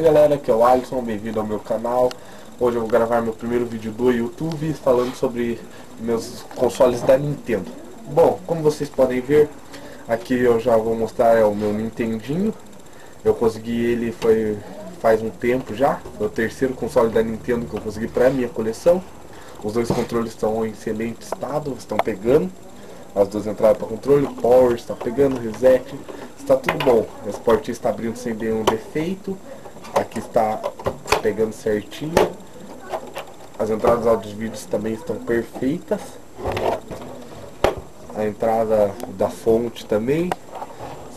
Oi galera, aqui é o Alisson, bem-vindo ao meu canal. Hoje eu vou gravar meu primeiro vídeo do YouTube Falando sobre meus consoles da Nintendo. Bom, como vocês podem ver Aqui eu já vou mostrar é o meu Nintendinho. Eu consegui ele foi faz um tempo já o terceiro console da Nintendo que eu consegui para minha coleção. Os dois controles estão em excelente estado, estão pegando. As duas entradas para controle, o Power está pegando, reset Está tudo bom, esse portinho está abrindo sem nenhum defeito Aqui está pegando certinho. As entradas áudios vídeos também estão perfeitas. A entrada da fonte também.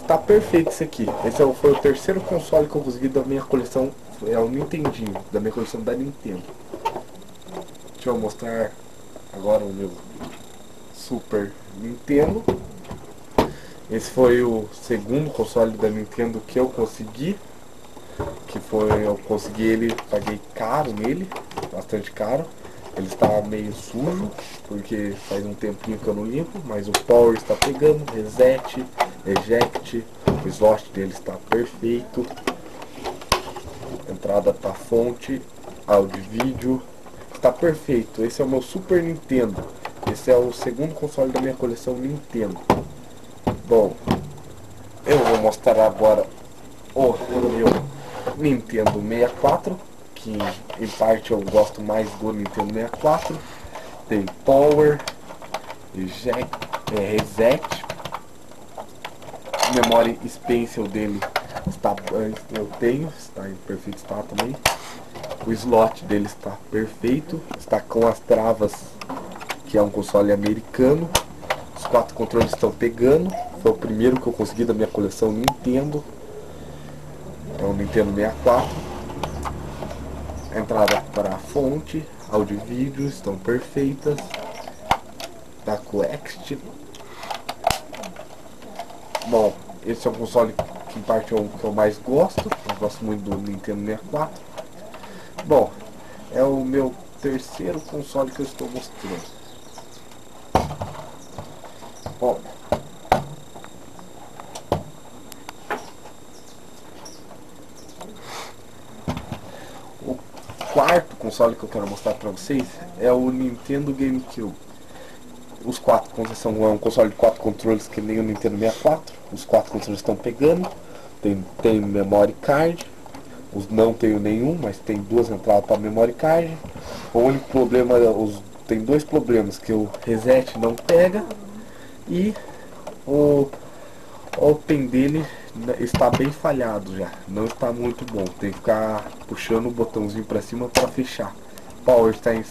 Está perfeito esse aqui. Esse é foi o terceiro console que eu consegui da minha coleção. É o Nintendinho, da minha coleção da Nintendo. Deixa eu mostrar agora o meu Super Nintendo. Esse foi o segundo console da Nintendo que eu consegui que foi, eu consegui ele, paguei caro nele, bastante caro. Ele está meio sujo, porque faz um tempinho que eu não limpo, mas o power está pegando, reset, eject, o slot dele está perfeito. Entrada para fonte, áudio vídeo, está perfeito. Esse é o meu Super Nintendo. Esse é o segundo console da minha coleção Nintendo. Bom, eu vou mostrar agora o meu Nintendo 64, que em parte eu gosto mais do Nintendo 64. Tem Power, eject, é, Reset, memória Spatial dele está, eu tenho, está em perfeito estado também. O slot dele está perfeito, está com as travas, que é um console americano. Os quatro controles estão pegando, foi o primeiro que eu consegui da minha coleção Nintendo. É um Nintendo 64. Entrada para a fonte, áudio e vídeo estão perfeitas. Da Quest. Bom, esse é um console que em parte é o que eu mais gosto. Eu gosto muito do Nintendo 64. Bom, é o meu terceiro console que eu estou mostrando. Bom, quarto console que eu quero mostrar pra vocês é o Nintendo GameCube. Os quatro são é um console de quatro controles que nem o Nintendo 64. Os quatro controles estão pegando. Tem, tem memory card. Os não tenho nenhum, mas tem duas entradas para memory card. O único problema, os, tem dois problemas, que o reset não pega e o open dele está bem falhado já, não está muito bom. Tem que ficar puxando o botãozinho para cima para fechar. Power está em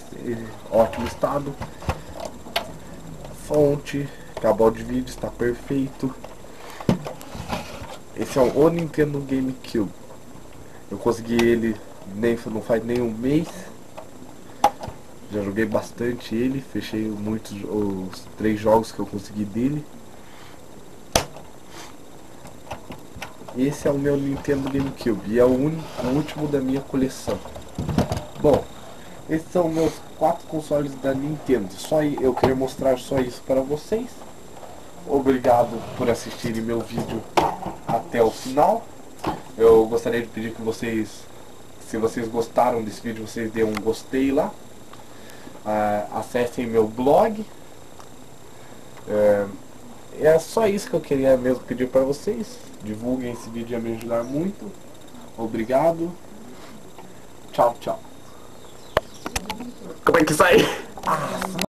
ótimo estado. Fonte, cabo de vídeo está perfeito. Esse é o Nintendo GameCube. Eu consegui ele nem não faz nem um mês. Já joguei bastante ele, fechei muitos os três jogos que eu consegui dele. Esse é o meu Nintendo GameCube e é o, único, o último da minha coleção. Bom, esses são meus quatro consoles da Nintendo. Só eu queria mostrar só isso para vocês. Obrigado por assistirem meu vídeo até o final. Eu gostaria de pedir que vocês, se vocês gostaram desse vídeo, vocês dêem um gostei lá. Uh, acessem meu blog. Uh, é só isso que eu queria mesmo pedir para vocês. Divulguem esse vídeo, ia me ajudar muito. Obrigado. Tchau, tchau. Como é que sai? Ah,